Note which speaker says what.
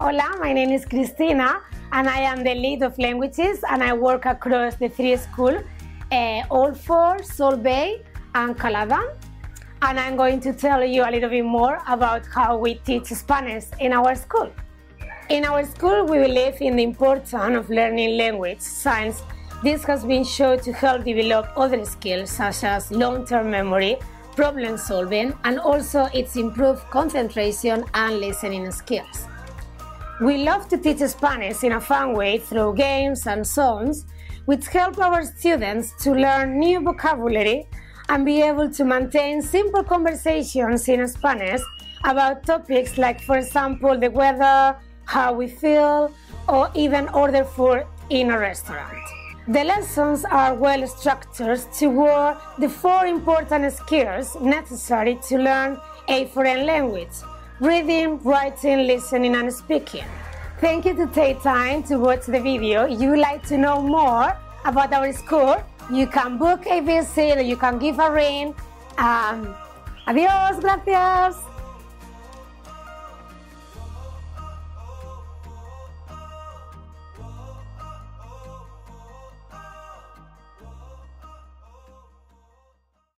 Speaker 1: Hola, my name is Cristina and I am the lead of languages and I work across the three schools, uh, Old Ford, Solebay and Culloden. And I'm going to tell you a little bit more about how we teach Spanish in our school. In our school, we believe in the importance of learning language since this has been shown to help develop other skills such as long-term memory, problem solving, and also its improved concentration and listening skills. We love to teach Spanish in a fun way through games and songs, which help our students to learn new vocabulary and be able to maintain simple conversations in Spanish about topics like, for example, the weather, how we feel, or even order food in a restaurant. The lessons are well structured toward the four important skills necessary to learn a foreign language reading, writing, listening, and speaking. Thank you to take time to watch the video. If you like to know more about our school, you can book a visit or you can give a ring. Um, adiós, gracias.